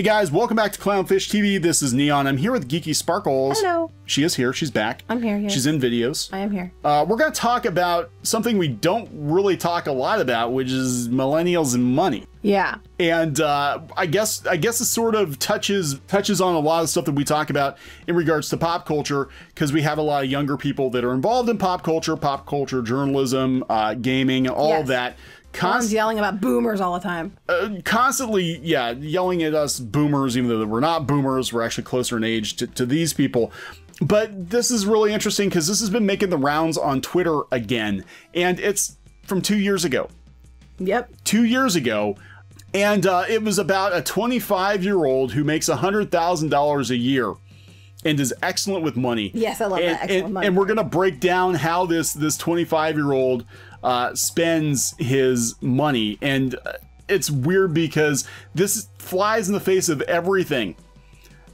Hey guys, welcome back to Clownfish TV. This is Kneon. I'm here with Geeky Sparkles. Hello. She is here. She's back. I'm here, yes. She's in videos. I am here. Uh, we're going to talk about something we don't really talk a lot about, which is millennials and money. Yeah. And uh, I guess I guess it sort of touches touches on a lot of stuff that we talk about in regards to pop culture because we have a lot of younger people that are involved in pop culture, pop culture journalism, uh, gaming, all Yes. of that. Const- yelling about boomers all the time. uh, constantly, yeah, yelling at us boomers, even though we're not boomers, we're actually closer in age to, to these people. But this is really interesting because this has been making the rounds on Twitter again, and it's from two years ago. Yep. Two years ago, and uh, it was about a 25 year old who makes $100,000 a year and is excellent with money. Yes, I love and, that. Excellent and, money. and we're gonna break down how this this 25 year old uh, spends his money, and uh, it's weird because this flies in the face of everything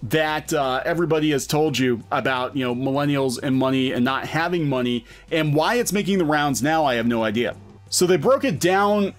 that uh, everybody has told you about, you know, millennials and money and not having money, and why it's making the rounds now. I have no idea. So they broke it down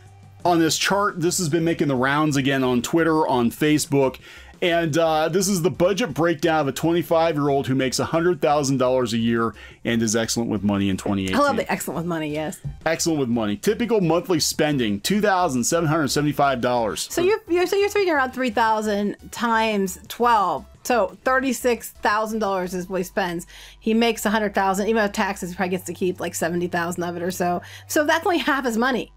on this chart. This has been making the rounds again on Twitter, on Facebook. And uh, this is the budget breakdown of a 25 year old who makes $100,000 a year and is excellent with money in 2018. I love the excellent with money, yes. Excellent with money. Typical monthly spending $2,775. So you're, you're so you're speaking around three thousand times twelve. So thirty six thousand dollars is what he spends. He makes a hundred thousand, even with taxes, he probably gets to keep like seventy thousand of it or so. So that's only half his money.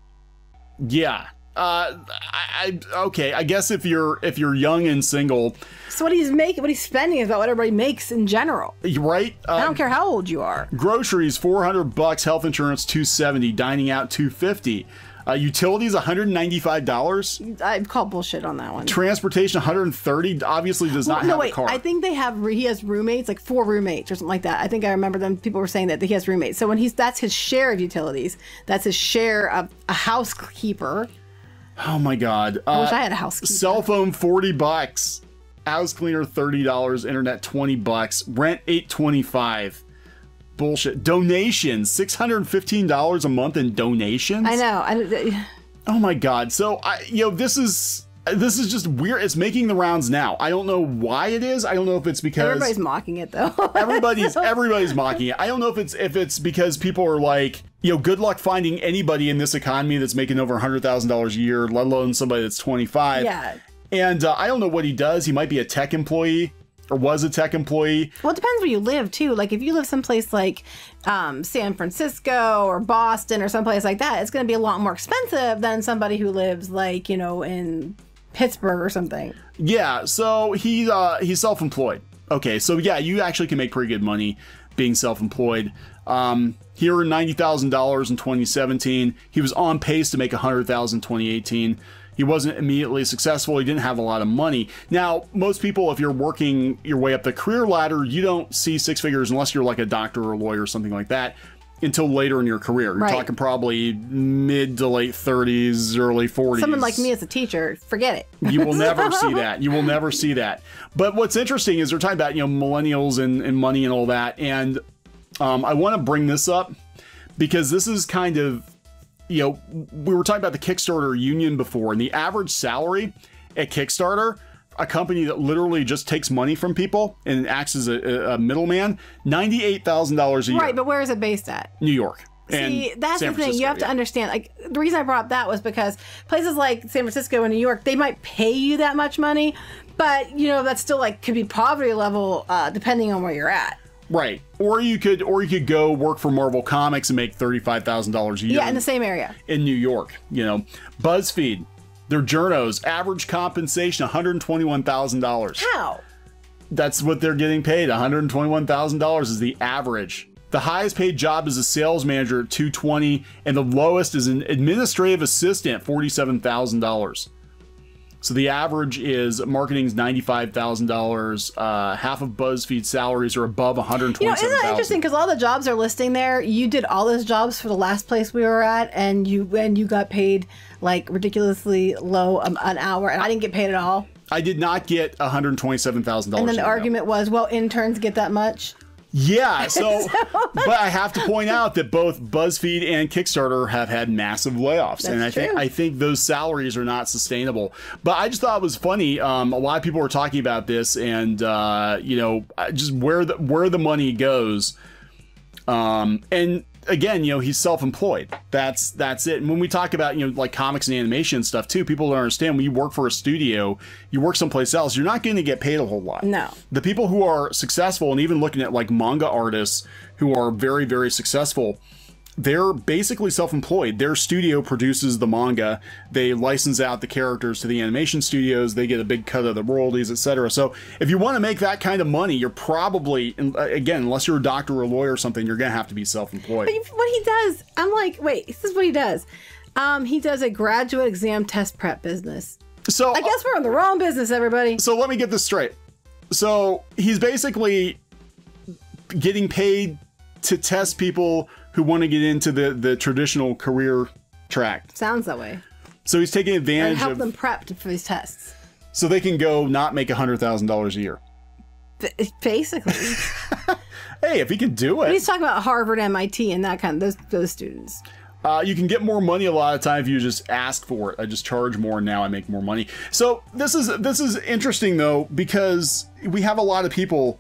Yeah. Uh, I, I okay. I guess if you're if you're young and single, So what he's making, what he's spending is about what everybody makes in general. right? Uh, I don't care how old you are. groceries 400 bucks health insurance 270 dining out 250 uh, utilities 195 dollars I call bullshit on that one. transportation 130 obviously does not no, have wait. a car I think they have. He has roommates, like four roommates or something like that. I think I remember them. People were saying that he has roommates. So when he's that's his share of utilities. That's his share of a housekeeper. Oh my god I wish uh, I had a housekeeper. cell phone 40 bucks house cleaner 30 dollars internet 20 bucks rent 825 bullshit donations 615 dollars a month in donations I know. I, Oh my god. So I you know this is this is just weird. It's making the rounds now. I don't know why it is. I don't know if it's because everybody's mocking it though. everybody's everybody's mocking it. I don't know if it's if it's because people are like, you know, good luck finding anybody in this economy that's making over hundred thousand dollars a year, let alone somebody that's twenty five. yeah. And uh, I don't know what he does. He might be a tech employee or was a tech employee. Well, it depends where you live too. Like if you live someplace like um, San Francisco or Boston or someplace like that, it's going to be a lot more expensive than somebody who lives like you know in Pittsburgh or something. Yeah, so he uh, he's self-employed. Okay, so yeah, you actually can make pretty good money being self-employed. Um, he earned ninety thousand dollars in 2017. He was on pace to make a hundred thousand in 2018. He wasn't immediately successful. He didn't have a lot of money. Now, most people, if you're working your way up the career ladder, you don't see six figures unless you're like a doctor or a lawyer or something like that until later in your career. You're Right. talking probably mid to late 30s, early 40s. Someone like me as a teacher, forget it. You will never see that. You will never see that. But what's interesting is they're talking about you know millennials and, and money and all that, and um, I want to bring this up because this is kind of you know we were talking about the Kickstarter union before, and the average salary at Kickstarter. A company that literally just takes money from people and acts as a, a middleman, ninety-eight thousand dollars a year. Right, but where is it based at? New York. and See, that's San the thing. Francisco, You have to understand. Like the reason I brought up that was because places like San Francisco and New York, they might pay you that much money, but you know that's still like could be poverty level uh, depending on where you're at. Right. Or you could or you could go work for Marvel Comics and make thirty-five thousand dollars a year. Yeah, in the same area. in New York. You know, BuzzFeed, their journos, average compensation $121,000. How? That's what they're getting paid. $121,000 is the average. The highest paid job is a sales manager at 220 and the lowest is an administrative assistant, at $47,000. So the average is marketing's $95,000. Uh, half of BuzzFeed salaries are above You know, isn't that 127,000. interesting? Because all the jobs are listing there. You did all those jobs for the last place we were at, and you and you got paid like ridiculously low um, an hour, and I didn't get paid at all. I did not get $127,000. And then the argument was, well, interns get that much. Yeah, so, but I have to point out that both BuzzFeed and Kickstarter have had massive layoffs, and I think. I think those salaries are not sustainable. But I just thought it was funny. Um, a lot of people were talking about this, and uh, you know, just where the where the money goes. Um, and again, you know, he's self-employed. That's that's it. And when we talk about you know like comics and animation and stuff too, people don't understand when you work for a studio, you work someplace else, you're not going to get paid a whole lot. No. The people who are successful, and even looking at like manga artists who are very very successful. They're basically self-employed. Their studio produces the manga. They license out the characters to the animation studios. They get a big cut of the royalties, etc. So, if you want to make that kind of money, you're probably, again, unless you're a doctor or a lawyer or something, you're going to have to be self-employed. But what he does, I'm like, wait, this is what he does. Um, he does a graduate exam test prep business. So I guess we're in the wrong business, everybody. so let me get this straight. So he's basically getting paid to test people who want to get into the the traditional career track. Sounds that way. So he's taking And advantage help of them prep for these tests. so they can go not make a hundred thousand dollars a year. B- Basically, Hey, if he can do it, he's talking about Harvard, MIT, and that kind of those those students. Uh, you can get more money a lot of time if you just ask for it. I just charge more and now I make more money. So this is this is interesting though because we have a lot of people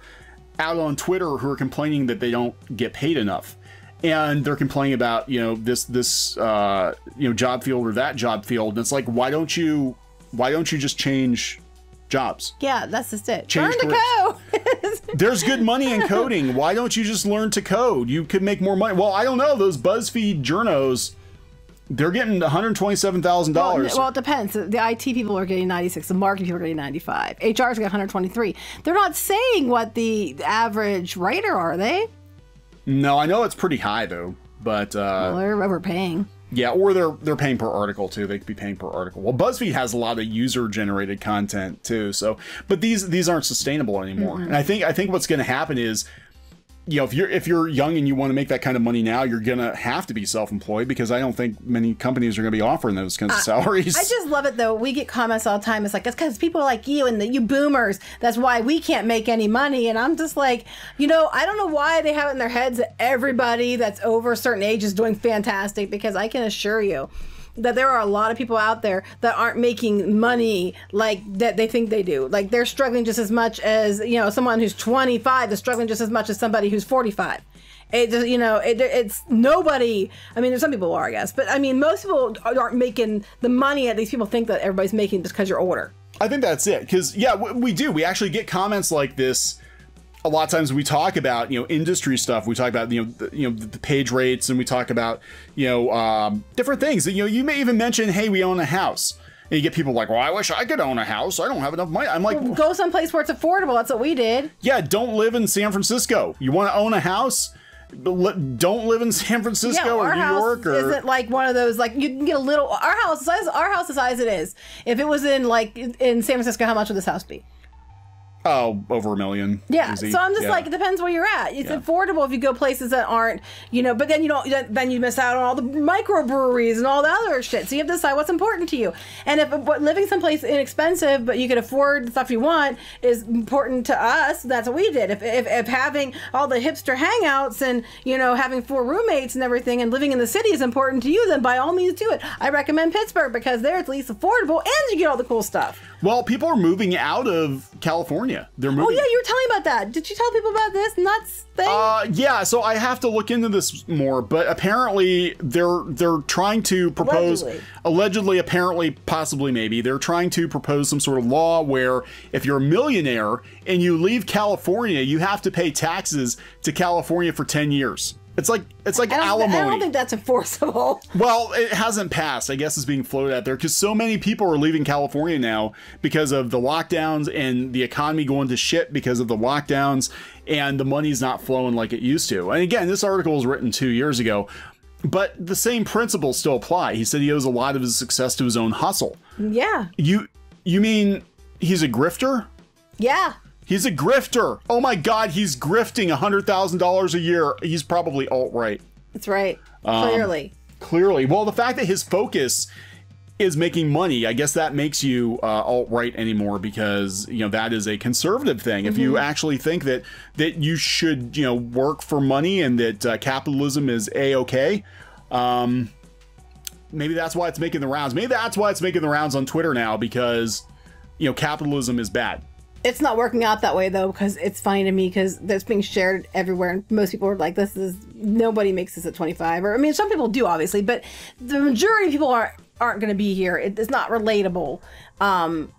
out on Twitter who are complaining that they don't get paid enough, and they're complaining about you know this this uh, you know job field or that job field. And it's like why don't you why don't you just change jobs? Yeah, that's just it. Change Learn to code. There's good money in coding. Why don't you just learn to code? You could make more money. Well, I don't know. Those BuzzFeed journos, they're getting $127,000. well, well, it depends. The IT people are getting 96. The marketing people are getting 95. HR's got 123. They're not saying what the average writer are they? No, I know it's pretty high though. But uh, Well, they're overpaying. yeah, or they're they're paying per article too. They could be paying per article. Well, BuzzFeed has a lot of user generated content too. So, but these these aren't sustainable anymore. And I think I think what's going to happen is you know, if you're if you're young and you want to make that kind of money now, you're gonna have to be self-employed because I don't think many companies are gonna be offering those kinds of salaries. I just love it though. We get comments all the time. It's like it's because people like you and the, you boomers. That's why we can't make any money. And I'm just like, you know, I don't know why they have it in their heads that everybody that's over a certain age is doing fantastic. Because I can assure you that there are a lot of people out there that aren't making money like that they think they do. Like they're struggling just as much as you know someone who's 25 is struggling just as much as somebody who's 45. It just, you know, it, it's nobody. I mean, there's some people who are, I guess, but I mean, most people aren't making the money that these people think that everybody's making just because you're older. I think that's it. Because yeah, we do. We actually get comments like this. A lot of times we talk about you know industry stuff. We talk about you know the, you know the page rates, and we talk about you know um, different things. You know, you may even mention, hey, we own a house, and you get people like, well, I wish I could own a house. I don't have enough money. I'm like, Go someplace where it's affordable. That's what we did. yeah, don't live in San Francisco. You want to own a house? Don't live in San Francisco Yeah, or New York or isn't like one of those like you can get a little. Our house size, our house the size it is. If it was in like in San Francisco, how much would this house be? Oh over a million. Yeah, Easy. so I'm just Yeah. like, it depends where you're at. It's Yeah. affordable if you go places that aren't, you know. But then you don't. Then you miss out on all the microbreweries and all the other shit. So you have to decide what's important to you. And if what, living someplace inexpensive but you can afford the stuff you want is important to us, that's what we did. If, if if having all the hipster hangouts and you know having four roommates and everything and living in the city is important to you, then by all means do it. I recommend Pittsburgh because there it's at least affordable and you get all the cool stuff. Well, people are moving out of California. They're moving. Oh yeah, you were telling me about that. Did you tell people about this nuts thing? Uh, yeah, so I have to look into this more, but apparently they're they're trying to propose Allegedly. allegedly, apparently, possibly, maybe they're trying to propose some sort of law where if you're a millionaire and you leave California, you have to pay taxes to California for ten years. It's like it's like I don't, alimony. I don't think that's enforceable. Well, it hasn't passed. I guess it's being floated out there because so many people are leaving California now because of the lockdowns and the economy going to shit because of the lockdowns and the money's not flowing like it used to. And again, this article was written two years ago, but the same principles still apply. He said he owes a lot of his success to his own hustle. Yeah. You you mean he's a grifter? Yeah. He's a grifter. Oh my god, he's grifting $100,000 a year. He's probably alt right. That's right. Um, Clearly. Clearly. Well, the fact that his focus is making money, I guess that makes you uh, alt right anymore because you know that is a conservative thing. If you actually think that that you should you know work for money and that uh, capitalism is a okay, um, maybe that's why it's making the rounds. Maybe that's why it's making the rounds on Twitter now because you know capitalism is bad. It's not working out that way though, because it's funny to me because that's being shared everywhere, and most people are like, "This is nobody makes this at 25." Or I mean, some people do obviously, but the majority of people aren't aren't going to be here. It, it's not relatable. Um,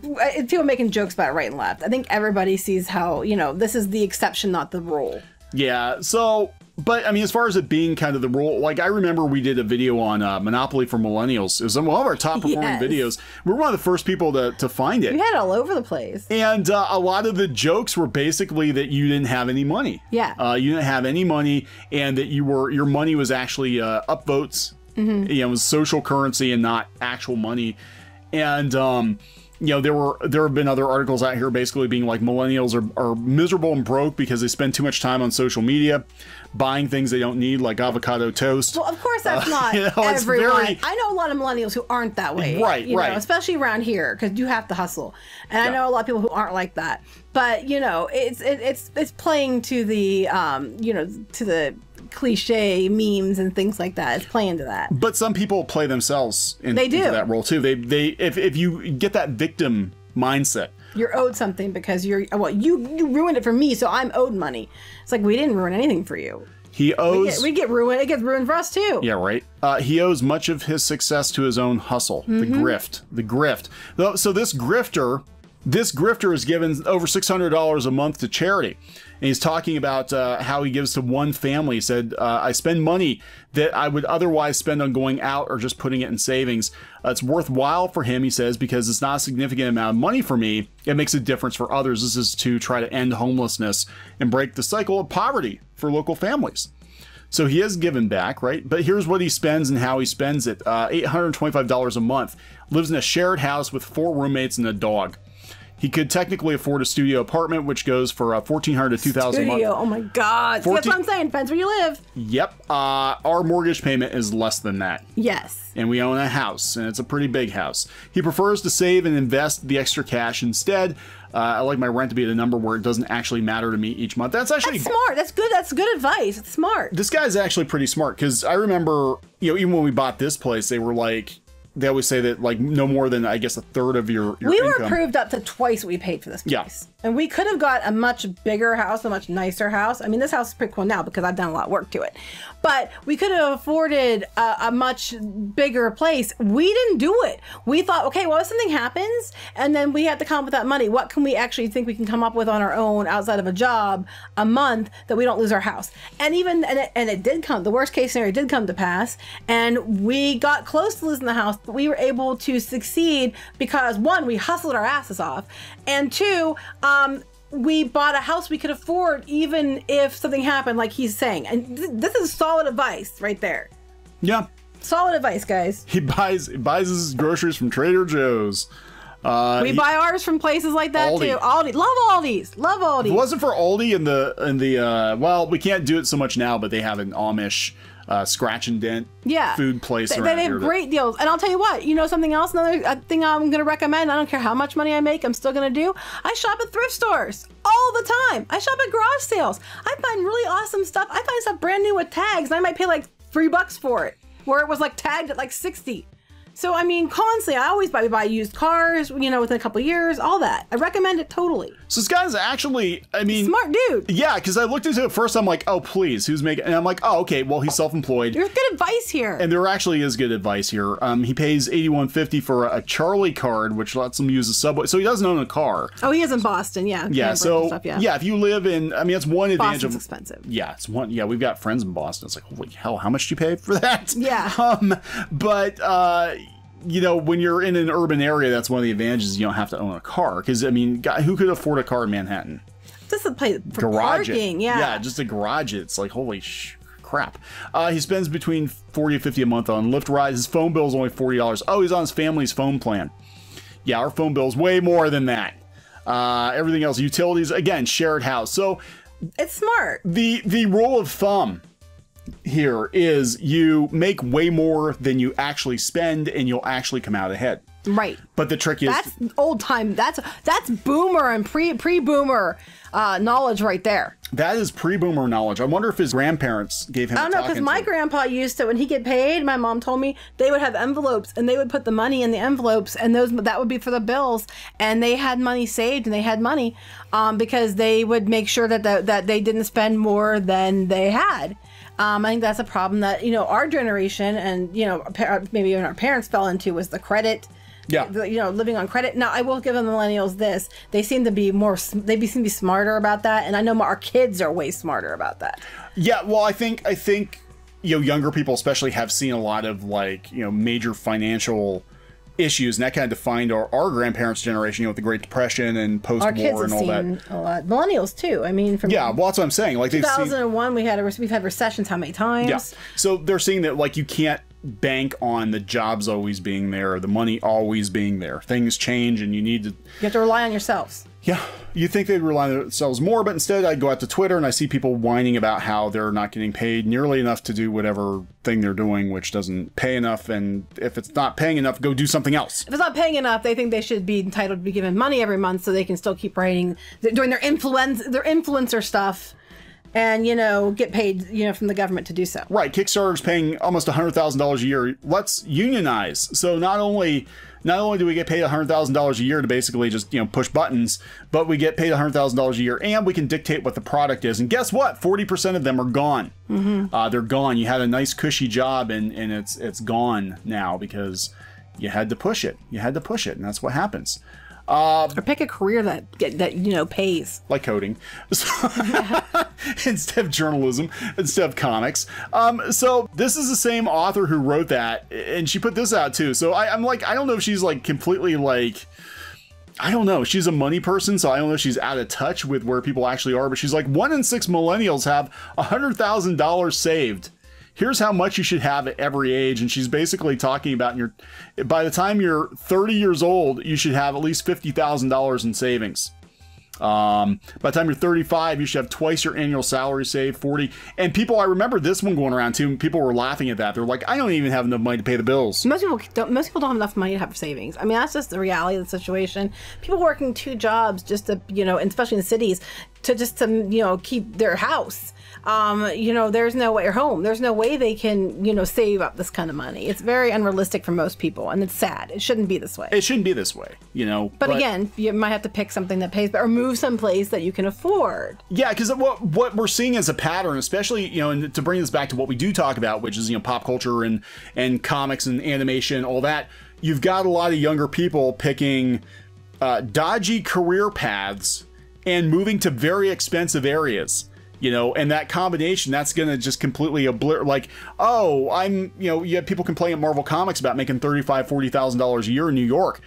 people making jokes about right and left. I think everybody sees how you know this is the exception, not the rule. Yeah. So, but I mean, as far as it being kind of the rule, like I remember we did a video on uh, Monopoly for Millennials. It was one of our top performing Yes. videos. We were one of the first people to, to find it. We had it all over the place. And uh, a lot of the jokes were basically that you didn't have any money. Yeah. Uh, you didn't have any money, and that you were your money was actually uh, upvotes. Mm-hmm. You know, it was social currency and not actual money. And um, you know, there were there have been other articles out here basically being like millennials are, are miserable and broke because they spend too much time on social media, buying things they don't need, like avocado toast. Well, of course, that's not you know, everyone. very- I know a lot of millennials who aren't that way. Right, you right. Know, especially around here because you have to hustle, and I know a lot of people who aren't like that. But you know, it's it, it's it's playing to the um you know to the cliche memes and things like that. It's playing to that. But some people play themselves in, They do. into that role too. They they if if you get that victim mindset, You're owed something because you're well you you ruined it for me, so I'm owed money. It's like we didn't ruin anything for you. he We owes get, we get ruined. It gets ruined for us too. Yeah, right. Uh, he owes much of his success to his own hustle, the Mm-hmm. grift, the grift. So this grifter, this grifter is given over six hundred dollars a month to charity, and he's talking about uh, how he gives to one family. He said, uh, "I spend money that I would otherwise spend on going out or just putting it in savings. Uh, it's worthwhile for him," he says, because it's not a significant amount of money for me. It makes a difference for others. This is to try to end homelessness and break the cycle of poverty for local families. So he has given back, right? But here's what he spends and how he spends it: uh, eight hundred twenty-five dollars a month. Lives in a shared house with four roommates and a dog. He could technically afford a studio apartment, which goes for uh, fourteen hundred to two thousand a month. Oh my God. See, that's what I'm saying. Depends where you live. Yep. Uh, our mortgage payment is less than that, Yes. and we own a house, and it's a pretty big house. He prefers to save and invest the extra cash instead. Uh, I like my rent to be at a number where it doesn't actually matter to me each month. That's actually That's smart. That's good. That's good advice. It's smart. this guy's actually pretty smart because I remember, you know, even when we bought this place, they were like, they always say that like no more than I guess a third of your, your we were income. approved up to twice what we paid for this Yeah. And we could have got a much bigger house, a much nicer house. I mean, this house is pretty cool now because I've done a lot of work to it. But we could have afforded a, a much bigger place. We didn't do it. We thought, okay, well, if something happens and then we have to come up with that money, what can we actually think we can come up with on our own outside of a job a month that we don't lose our house? And even, and it, and it did come, the worst case scenario did come to pass. And we got close to losing the house, but we were able to succeed because one, we hustled our asses off. And two, um, we bought a house we could afford even if something happened, like he's saying. And th- this is solid advice right there. yeah, Solid advice, guys. he buys he buys his groceries from Trader Joe's. Uh, We he- buy ours from places like that Aldi. too. Aldi, love Aldi's, love Aldi. It wasn't for Aldi in the in the uh, well, we can't do it so much now, but they have an Amish uh, scratch and dent yeah, food place They, they have great deals, and I'll tell you what. You know something else? Another uh, thing I'm going to recommend. I don't care how much money I make. I'm still going to do. I shop at thrift stores all the time. I shop at garage sales. I find really awesome stuff. I find stuff brand new with tags, and I might pay like three bucks for it, where it was like tagged at like sixty. So I mean, constantly, I always buy, buy used cars. You know, within a couple years, all that. I recommend it totally. So this guy's actually, I mean, Smart dude. yeah, because I looked into it first. I'm like, oh please, who's making? And I'm like, oh okay, well he's self-employed. There's good advice here. And there actually is good advice here. Um, he pays eighty one fifty for a, a Charlie card, which lets him use the subway. So he doesn't own a car. oh, he is in Boston. Yeah. Yeah. So stuff, yeah. if you live in, I mean, it's one advantage Boston's of. expensive. Yeah, it's one. Yeah, we've got friends in Boston. It's like, holy hell, how much do you pay for that? Yeah. Um, but uh, you know, when you're in an urban area, that's one of the advantages. You don't have to own a car because I mean, guy, who could afford a car in Manhattan? Just a place for garage parking. it. Yeah. Yeah, just a garage it. It's like holy sh- crap. Uh, he spends between forty and fifty a month on Lyft rides. His phone bill is only forty dollars. Oh, he's on his family's phone plan. Yeah, our phone bill is way more than that. Uh, everything else, utilities, again, shared house. So It's smart. the the rule of thumb here is you make way more than you actually spend and you'll actually come out ahead. Right. But the trick is That's old time. That's that's boomer and pre pre boomer uh, knowledge right there. that is pre-boomer knowledge. I wonder if his grandparents gave him I don't know because my grandpa used to when he get paid. My mom told me they would have envelopes and they would put the money in the envelopes and those that would be for the bills and they had money saved and they had money um, because they would make sure that the, that they didn't spend more than they had. Um, I think that's a problem that you know our generation and you know maybe even our parents fell into was the credit. Yeah. you know, living on credit. Now, I will give the millennials this: they seem to be more, they seem to be smarter about that, and I know our kids are way smarter about that. Yeah, well, I think I think you know younger people especially have seen a lot of like you know major financial issues, and that kind of defined our, our grandparents' generation. You know, with the Great Depression and post-war have and all that. seen a lot. Millennials too. I mean, from Yeah, well, that's what I'm saying. Like they've seen. 2001, we had a we've had recessions how many times? Yeah. So they're seeing that like you can't bank on the jobs always being there, or the money always being there. Things change, and you need to. You have to rely on yourselves. Yeah, you think they'd rely on themselves more, but instead I go out to Twitter and I see people whining about how they're not getting paid nearly enough to do whatever thing they're doing, which doesn't pay enough. And if it's not paying enough, go do something else. If it's not paying enough, they think they should be entitled to be given money every month so they can still keep writing, doing their influence, their influencer stuff, and you know get paid, you know, from the government to do so. Right, Kickstarter's paying almost hundred thousand dollars a year. Let's unionize. So not only not only do we get paid hundred thousand dollars a year to basically just you know push buttons, but we get paid hundred thousand dollars a year, and we can dictate what the product is. And guess what? Forty percent of them are gone. Uh, they're gone. You had a nice cushy job, and and it's it's gone now because you had to push it. You had to push it, and that's what happens. Or pick a career that get, that you know pays. like coding So- instead of journalism instead of comics um, so this is the same author who wrote that and she put this out too so I, i'm like i don't know if she's like completely like I don't know. She's a money person, so I don't know if she's out of touch with where people actually are. But she's like, one in six millennials have $100,000 saved. Here's how much you should have at every age. And she's basically talking about your, by the time you're 30 years old, you should have at least $50,000 in savings. Um, by the time you're 35, you should have twice your annual salary saved, 40. And people, I remember this one going around too, people were laughing at that. They're like, I don't even have enough money to pay the bills. Most people don't. Most people don't have enough money to have savings. I mean, that's just the reality of the situation. People working two jobs just to, you know, especially in cities, to just to you know keep their house. Um, you know, there's no way or home. There's no way they can you know save up this kind of money. It's very unrealistic for most people, and it's sad. It shouldn't be this way. It shouldn't be this way, you know. but, again, you might have to pick something that pays, or move someplace that you can afford. Yeah, because what what we're seeing as a pattern, especially you know, and to bring this back to what we do talk about, which is you know pop culture and and comics and animation, all that. You've got a lot of younger people picking uh, dodgy career paths and moving to very expensive areas. You know, and that combination, that's going to just completely obliterate. Like, oh, I'm, you know, you have people complaining at Marvel Comics about making thirty-five, forty thousand dollars a year in New York.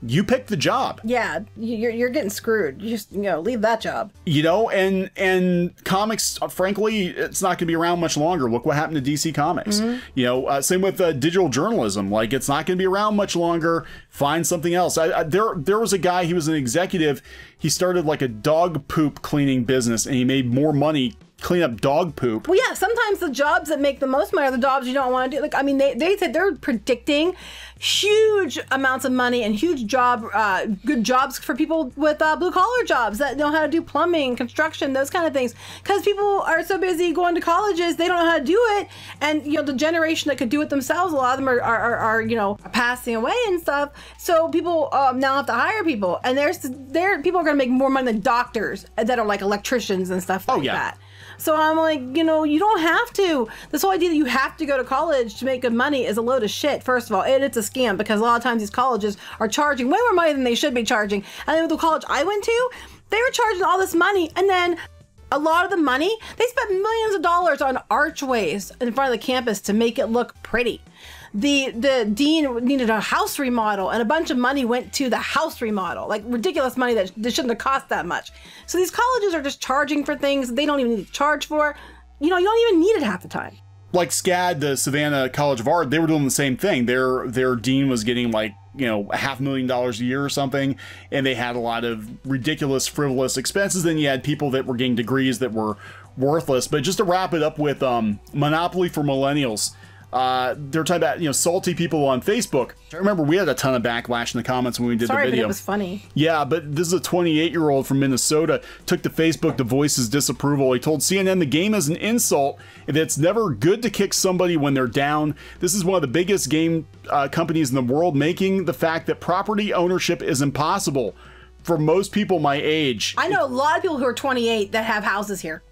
You picked the job. Yeah, you're, you're getting screwed. You just you know leave that job. you know and and comics frankly it's not going to be around much longer. Look what happened to dc comics. You know uh, same with uh, digital journalism. Like it's not going to be around much longer. Find something else. I, I, there there was a guy he was an executive. He started like a dog poop cleaning business and he made more money clean up dog poop Well, yeah, sometimes the jobs that make the most money are the jobs you don't want to do. Like, I mean, they, they said they're predicting huge amounts of money and huge job, uh, good jobs for people with uh, blue collar jobs that know how to do plumbing, construction, those kind of things. Because people are so busy going to colleges, they don't know how to do it. And, you know, the generation that could do it themselves, a lot of them are, are, are, are you know, passing away and stuff. So people um, now have to hire people. And there's, there, people are going to make more money than doctors that are like electricians and stuff like yeah. that. So I'm like, you know, you don't have to. This whole idea that you have to go to college to make good money is a load of shit, first of all. And it's a scam because a lot of times these colleges are charging way more money than they should be charging. And then with the college I went to, they were charging all this money and then a lot of the money, they spent millions of dollars on archways in front of the campus to make it look pretty. The the dean needed a house remodel, and a bunch of money went to the house remodel, like ridiculous money that, that shouldn't have cost that much. So these colleges are just charging for things they don't even need to charge for. You know, you don't even need it half the time. like SCAD, the Savannah College of Art, they were doing the same thing. Their their dean was getting like you know a half million dollars a year or something, and they had a lot of ridiculous, frivolous expenses. Then you had people that were getting degrees that were worthless. But just to wrap it up with um, Monopoly for Millennials. Uh, they're talking about you know salty people on Facebook. I remember we had a ton of backlash in the comments when we did Sorry, the but video. it was funny. Yeah, but this is a 28 year old from Minnesota took to Facebook to voice his disapproval. He told CNN the game is an insult and it's never good to kick somebody when they're down. This is one of the biggest game uh, companies in the world, making the fact that property ownership is impossible for most people my age. I know a lot of people who are 28 that have houses here.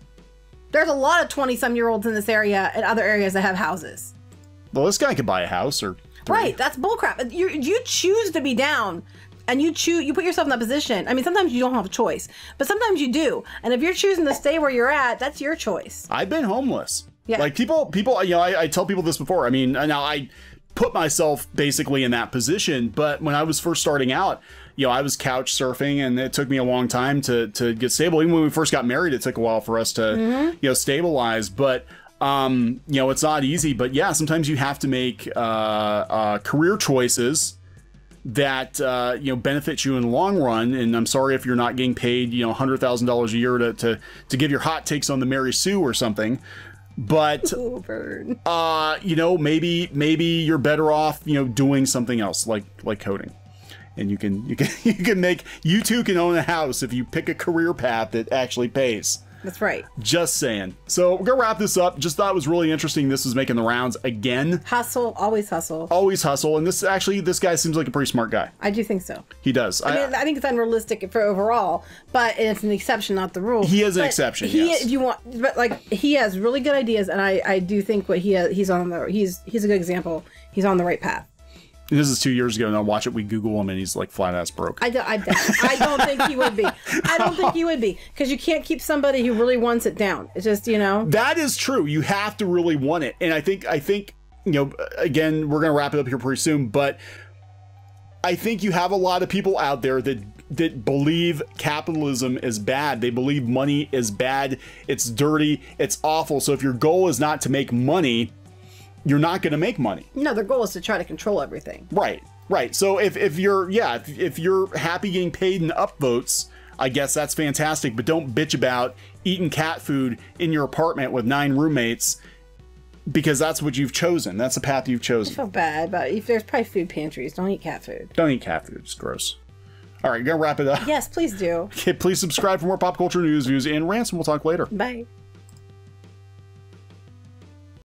There's a lot of 20 some year olds in this area and other areas that have houses. Well, this guy could buy a house or three. Right, that's bullcrap. You you choose to be down, and you choose you put yourself in that position. I mean, sometimes you don't have a choice, but sometimes you do. And if you're choosing to stay where you're at, that's your choice. I've been homeless. Yeah. Like people, people, you know, I, I tell people this before. I mean, now I put myself basically in that position, but when I was first starting out, you know, I was couch surfing and it took me a long time to, to get stable. Even when we first got married, it took a while for us to, Mm-hmm. you know, stabilize. But, um, you know, it's not easy, but yeah, sometimes you have to make, uh, uh, career choices that uh, you know benefit you in the long run. And I'm sorry if you're not getting paid you know hundred thousand dollars a year to, to to give your hot takes on the Mary Sue or something. But Ooh, uh, you know maybe maybe you're better off you know doing something else like like coding. And you can you can you can make you too can own a house if you pick a career path that actually pays. That's right. Just saying. So we're gonna wrap this up. Just thought it was really interesting. This was making the rounds again. Hustle, always hustle. Always hustle, and this actually this guy seems like a pretty smart guy. I do think so. He does. I mean, I think it's unrealistic for overall, but it's an exception, not the rule. He is an But exception, He, yes. if you want, but like he has really good ideas, and I, I do think what he has, he's on the, he's, he's a good example. He's on the right path. This is two years ago, and I watch it. We Google him, and he's like flat ass broke. I, do, I, I don't think he would be. I don't think he would be because you can't keep somebody who really wants it down. It's just you know. that is true. You have to really want it, and I think I think you know. Again, we're gonna wrap it up here pretty soon, but I think you have a lot of people out there that that believe capitalism is bad. They believe money is bad. It's dirty. It's awful. So if your goal is not to make money, you're not going to make money. No, their goal is to try to control everything. Right, right. So if, if you're yeah, if, if you're happy getting paid in upvotes, I guess that's fantastic. But don't bitch about eating cat food in your apartment with nine roommates because that's what you've chosen. That's the path you've chosen. I feel bad, but if there's probably food pantries, don't eat cat food. Don't eat cat food. It's gross. All right, gonna wrap it up. Yes, please do. Okay, please subscribe for more pop culture news, views, and rants, and we'll talk later. Bye.